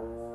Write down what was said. Oh. Uh...